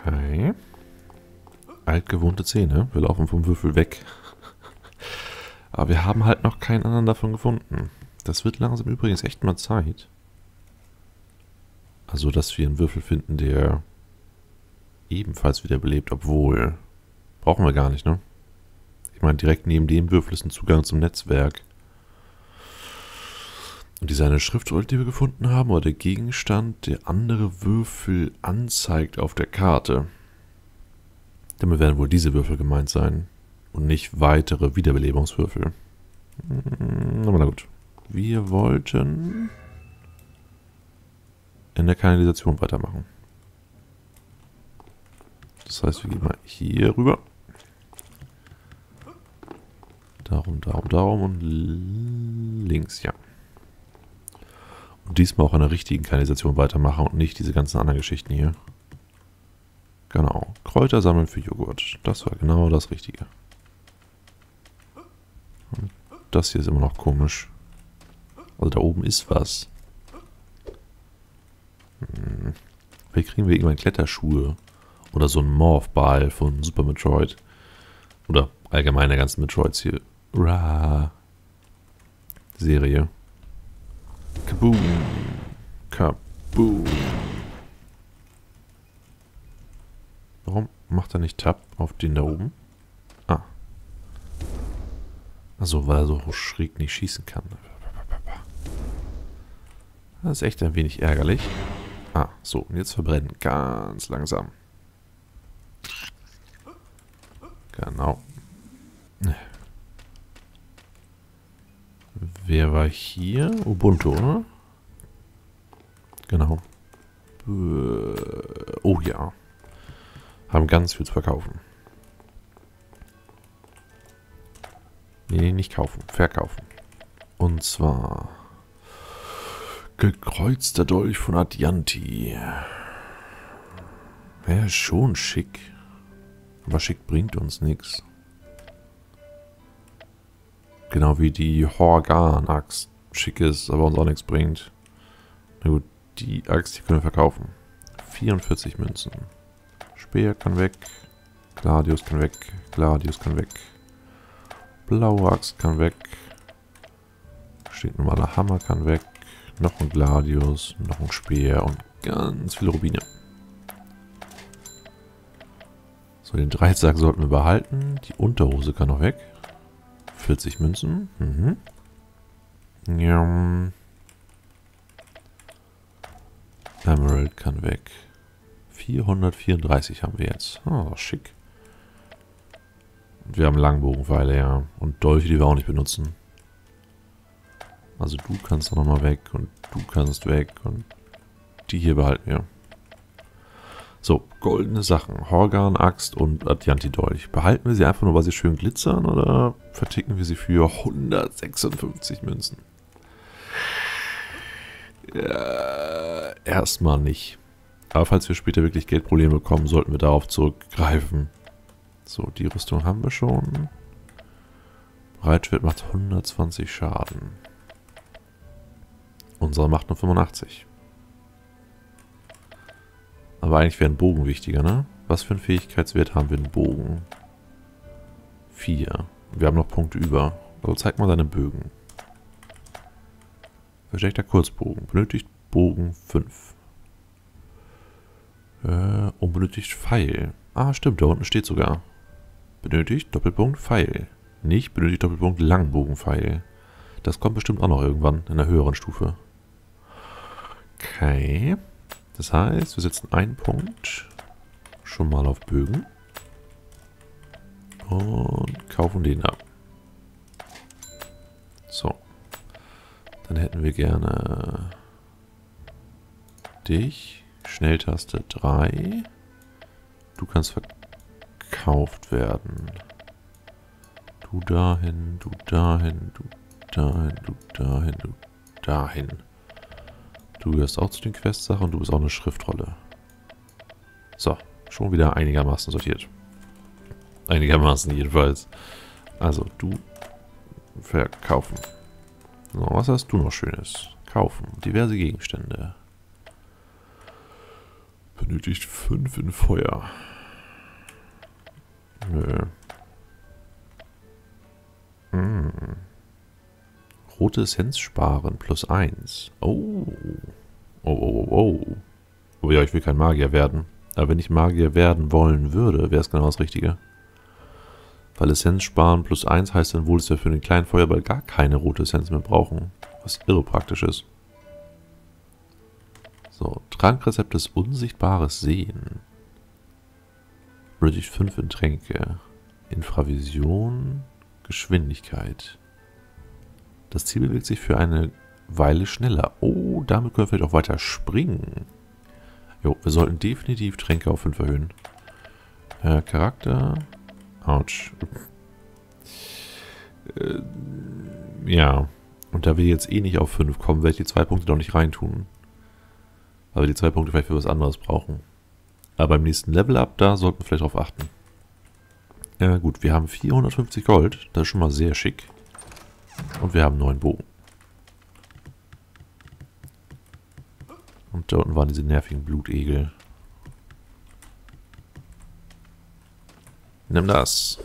Okay. Altgewohnte Zähne. Wir laufen vom Würfel weg. Aber wir haben halt noch keinen anderen davon gefunden. Das wird langsam übrigens echt mal Zeit. Also, dass wir einen Würfel finden, der ebenfalls wiederbelebt, obwohl... Brauchen wir gar nicht, ne? Ich meine, direkt neben dem Würfel ist ein Zugang zum Netzwerk. Und diese eine Schriftrolle, die wir gefunden haben, oder der Gegenstand, der andere Würfel anzeigt auf der Karte. Damit werden wohl diese Würfel gemeint sein. Und nicht weitere Wiederbelebungswürfel. Hm, aber na gut. Wir wollten in der Kanalisation weitermachen. Das heißt, wir gehen mal hier rüber. Darum, darum, darum und links, ja. Diesmal auch in der richtigen Kanalisation weitermachen und nicht diese ganzen anderen Geschichten hier. Genau. Kräuter sammeln für Joghurt. Das war genau das Richtige. Und das hier ist immer noch komisch. Also da oben ist was. Hm. Vielleicht kriegen wir irgendwann Kletterschuhe. Oder so ein Morph-Ball von Super Metroid. Oder allgemein der ganzen Metroids hier. Ra. Serie. Kaboom. Kaboom. Warum macht er nicht Tab auf den da oben? Ah. Also, weil er so schräg nicht schießen kann. Das ist echt ein wenig ärgerlich. Ah, so. Und jetzt verbrennen. Ganz langsam. Genau. Wer war hier? Ubuntu, oder? Genau. Äh, oh ja. Haben ganz viel zu verkaufen. Nee, nicht kaufen. Verkaufen. Und zwar... Gekreuzter Dolch von Adianti. Wäre schon schick. Aber schick bringt uns nichts. Genau wie die Horgan-Axt. Schick ist, aber uns auch nichts bringt. Na gut, die Axt hier können wir verkaufen. 44 Münzen. Speer kann weg. Gladius kann weg. Gladius kann weg. Blaue Axt kann weg. Steht normaler Hammer kann weg. Noch ein Gladius, noch ein Speer und ganz viele Rubine. So, den Dreizack sollten wir behalten. Die Unterhose kann noch weg. 40 Münzen. Mhm. Ja. Emerald kann weg. 434 haben wir jetzt. Oh, schick. Und wir haben Langbogenpfeile, ja. Und Dolche, die wir auch nicht benutzen. Also du kannst auch nochmal weg und du kannst weg und die hier behalten wir. So, goldene Sachen. Horgan, Axt und Adjantidolch. Behalten wir sie einfach nur, weil sie schön glitzern oder verticken wir sie für 156 Münzen? Ja, erstmal nicht. Aber falls wir später wirklich Geldprobleme bekommen, sollten wir darauf zurückgreifen. So, die Rüstung haben wir schon. Breitschwert macht 120 Schaden. Unsere macht nur 85. Aber eigentlich wäre ein Bogen wichtiger, ne? Was für einen Fähigkeitswert haben wir einen Bogen? 4. Wir haben noch Punkte über. Also zeig mal deine Bögen. Versteckter Kurzbogen. Benötigt Bogen 5. Äh, unbenötigt Pfeil. Ah, stimmt, da unten steht sogar. Benötigt Doppelpunkt Pfeil. Nicht benötigt Doppelpunkt Langbogenpfeil. Das kommt bestimmt auch noch irgendwann in der höheren Stufe. Okay. Das heißt, wir setzen einen Punkt schon mal auf Bögen. Und kaufen den ab. So. Dann hätten wir gerne dich. Schnelltaste 3. Du kannst verkauft werden. Du dahin, du dahin, du dahin, du dahin, du dahin. Du gehörst auch zu den Quest-Sachen du bist auch eine Schriftrolle. So, schon wieder einigermaßen sortiert. Einigermaßen jedenfalls. Also, du verkaufen. So, was hast du noch Schönes? Kaufen. Diverse Gegenstände. benötigt 5 in Feuer. Nö. Hm. Rote Essenz sparen plus 1. Oh. Oh, oh, oh, oh. Oh ja, ich will kein Magier werden. Aber wenn ich Magier werden wollen würde, wäre es genau das Richtige. Weil Essenz sparen plus 1 heißt dann wohl, dass wir für den kleinen Feuerball gar keine rote Essenz mehr brauchen. Was irre praktisch ist. So, Trankrezept des Unsichtbares Sehen. British 5 in Tränke. Infravision. Geschwindigkeit. Das Ziel bewegt sich für eine Weile schneller. Oh, damit können wir vielleicht auch weiter springen. Jo, wir sollten definitiv Tränke auf 5 erhöhen. Äh, Charakter. Autsch. Äh, ja. Und da wir jetzt eh nicht auf 5 kommen, werde ich die zwei Punkte doch nicht reintun. Weil wir die zwei Punkte vielleicht für was anderes brauchen. Aber beim nächsten Level-Up, da sollten wir vielleicht drauf achten. Ja gut, wir haben 450 Gold. Das ist schon mal sehr schick. Und wir haben einen neuen Bogen. Und da unten waren diese nervigen Blutegel. Nimm das.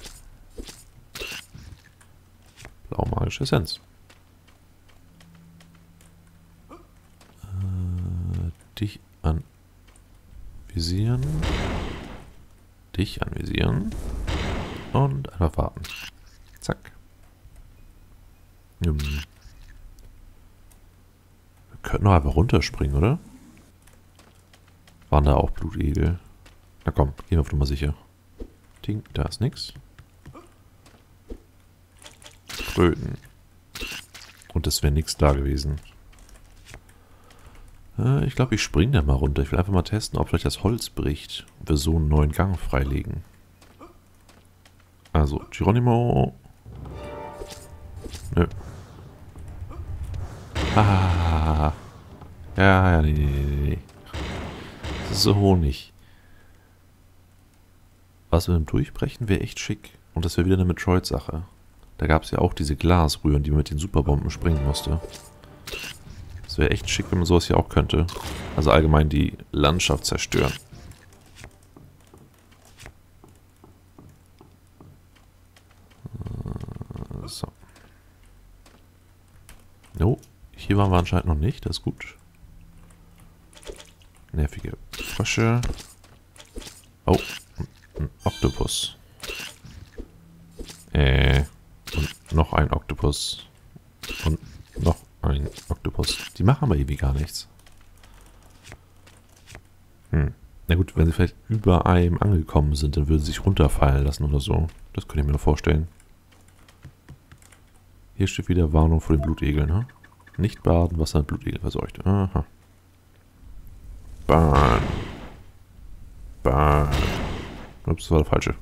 Blaumagische Essenz. Äh, dich anvisieren. Dich anvisieren. Und einfach warten. Zack. Wir könnten noch einfach runterspringen, oder? Waren da auch Blutegel? Na komm, gehen wir auf Nummer sicher. Ding, da ist nix. Kröten. Und es wäre nichts da gewesen. Äh, ich glaube, ich springe da mal runter. Ich will einfach mal testen, ob vielleicht das Holz bricht. Und wir so einen neuen Gang freilegen. Also, Geronimo. Nö. Ah. Ja, ja, nee, nee, nee, nee so Honig. Was mit dem Durchbrechen wäre echt schick. Und das wäre wieder eine Metroid-Sache. Da gab es ja auch diese Glasrühren, die man mit den Superbomben springen musste. Das wäre echt schick, wenn man sowas hier auch könnte. Also allgemein die Landschaft zerstören. So. No, hier waren wir anscheinend noch nicht, das ist gut. Nervige Frösche. Oh, ein Oktopus. Äh, und noch ein Oktopus. Und noch ein Oktopus. Die machen aber irgendwie gar nichts. Hm. Na gut, wenn sie vielleicht über einem angekommen sind, dann würden sie sich runterfallen lassen oder so. Das könnte ich mir noch vorstellen. Hier steht wieder Warnung vor den Blutegeln, ne? Nicht baden, Wasser mit Blutegel verseucht. Aha. Burn. Burn. Ups, das war der falsche.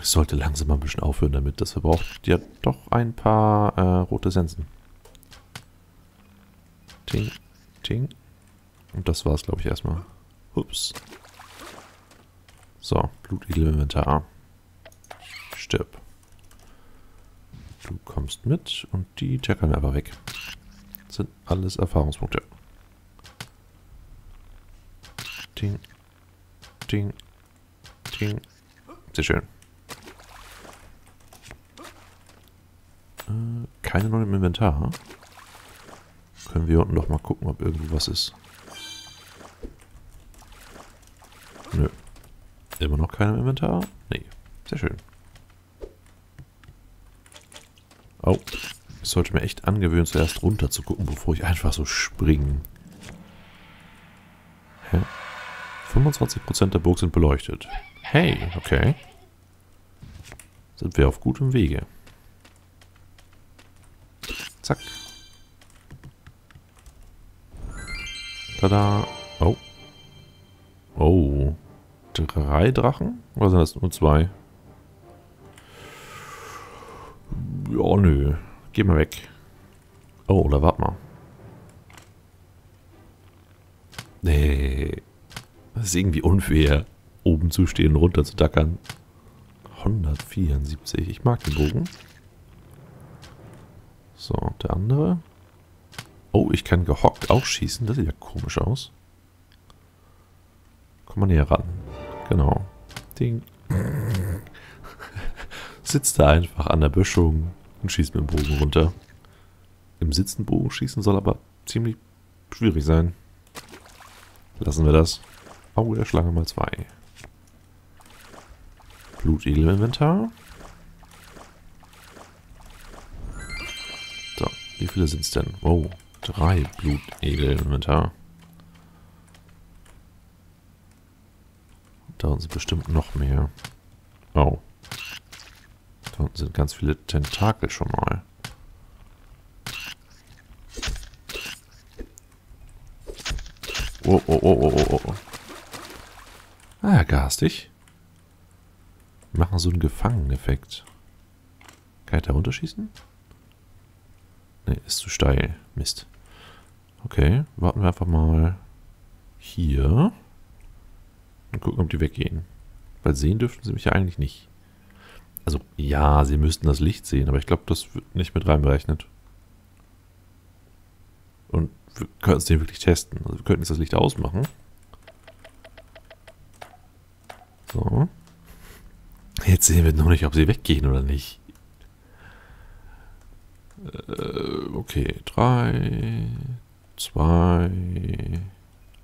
Ich sollte langsam mal ein bisschen aufhören damit. Das verbraucht ja doch ein paar äh, rote Sensen. Ting, ting. Und das war's, glaube ich, erstmal. Ups. So, Blutegel-Inventar. Stirb. Du kommst mit und die tackern wir einfach weg. Das sind alles Erfahrungspunkte. Ding. Ding. Ding. Sehr schön. Äh, keine neuen im Inventar. Können wir unten doch mal gucken, ob irgendwie was ist. Nö. Immer noch keine im Inventar? Nee. Sehr schön. Oh. Ich sollte mir echt angewöhnen, zuerst runter zu gucken, bevor ich einfach so springe. Hä? 25% der Burg sind beleuchtet. Hey, okay. Sind wir auf gutem Wege. Zack. Tada. Oh. Oh. Drei Drachen? Oder sind das nur zwei? Ja, nö. Geh mal weg. Oh, oder warte mal. Nee. Das ist irgendwie unfair, oben zu stehen und runter zu dackern. 174. Ich mag den Bogen. So, der andere. Oh, ich kann gehockt auch schießen. Das sieht ja komisch aus. Komm mal näher ran. Genau. Ding. Sitzt da einfach an der Böschung und schießt mit dem Bogen runter. Im Sitzen Bogen schießen soll aber ziemlich schwierig sein. Lassen wir das. Auge der Schlange mal zwei. Blutegel im Inventar. So, wie viele sind es denn? Oh, drei Blutegel im Inventar. Da sind bestimmt noch mehr. Oh. Da unten sind ganz viele Tentakel schon mal. Oh, oh, oh, oh, oh, oh. Ah, garstig. Wir machen so einen Gefangeneffekt. Kann ich da runterschießen? Ne, ist zu steil. Mist. Okay, warten wir einfach mal hier. Und gucken, ob die weggehen. Weil sehen dürften sie mich ja eigentlich nicht. Also, ja, sie müssten das Licht sehen, aber ich glaube, das wird nicht mit reinberechnet. Und wir könnten es den wirklich testen. Also wir könnten jetzt das Licht ausmachen. So. Jetzt sehen wir noch nicht, ob sie weggehen oder nicht. Äh, okay. Drei, zwei,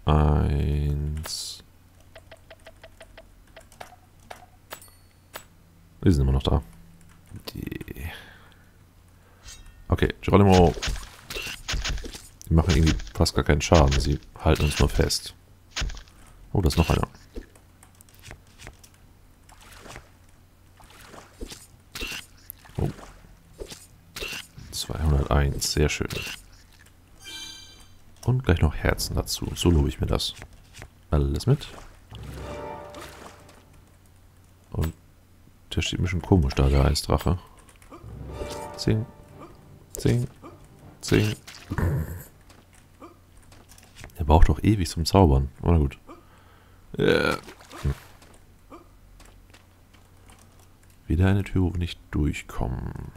eins. Die sind immer noch da. Die. Okay, Geronimo. Die machen irgendwie fast gar keinen Schaden. Sie halten uns nur fest. Oh, da ist noch einer. Oh. 201, sehr schön. Und gleich noch Herzen dazu. So lobe ich mir das. Alles mit. Und der steht mir schon komisch da, der Eisdrache. Zing. Zing. Zing. Der braucht doch ewig zum Zaubern. Oh, na gut. Äh. Hm. Wieder eine Tür, wo wir nicht durchkommen.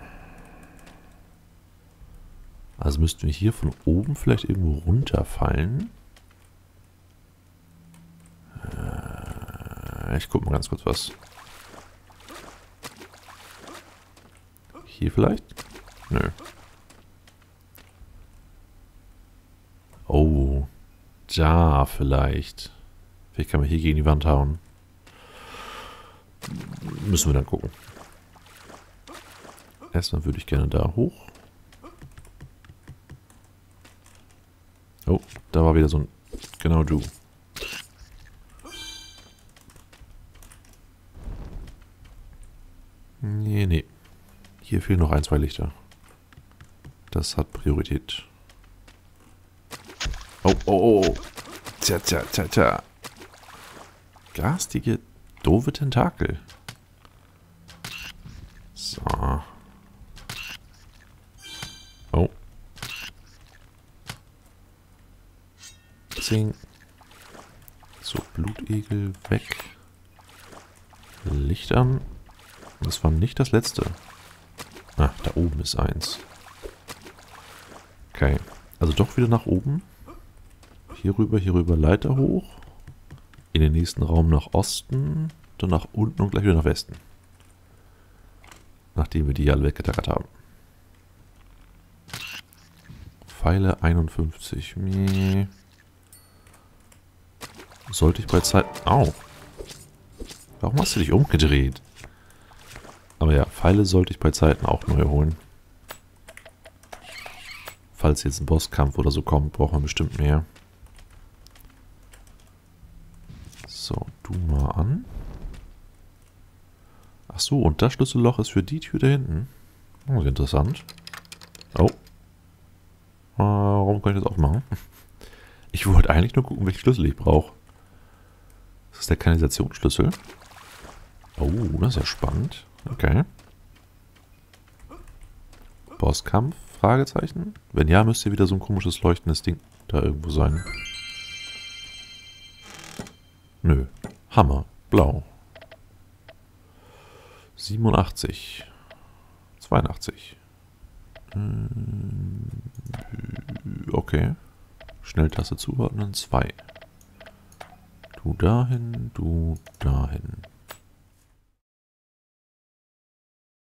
Also müssten wir hier von oben vielleicht irgendwo runterfallen. Äh, ich guck mal ganz kurz was. Hier vielleicht? Nö. Oh. Da vielleicht. Vielleicht kann man hier gegen die Wand hauen. Müssen wir dann gucken. Erstmal würde ich gerne da hoch. Oh, da war wieder so ein... Genau du. Nee, nee. Hier fehlen noch ein, zwei Lichter. Das hat Priorität. Oh, oh, oh. Tja, tja, tja, tja. Garstige, doofe Tentakel. Blutegel weg. Licht an. Das war nicht das letzte. Ah, da oben ist eins. Okay. Also doch wieder nach oben. Hier rüber, hier rüber Leiter hoch. In den nächsten Raum nach Osten. Dann nach unten und gleich wieder nach Westen. Nachdem wir die alle weggetackert haben. Pfeile 51. Nee. Sollte ich bei Zeit... Au. Warum hast du dich umgedreht? Aber ja, Pfeile sollte ich bei Zeiten auch neu holen. Falls jetzt ein Bosskampf oder so kommt, braucht man bestimmt mehr. So, du mal an. Ach so, und das Schlüsselloch ist für die Tür da hinten. Oh, interessant. Oh. Warum kann ich das aufmachen? Ich wollte eigentlich nur gucken, welchen Schlüssel ich brauche. Der Kanalisationsschlüssel. Oh, das ist ja spannend. Okay. Bosskampf? Fragezeichen? Wenn ja, müsste wieder so ein komisches leuchtendes Ding da irgendwo sein. Nö. Hammer. Blau. 87. 82. Okay. Schnelltaste zuordnen. 2. Du dahin, du dahin.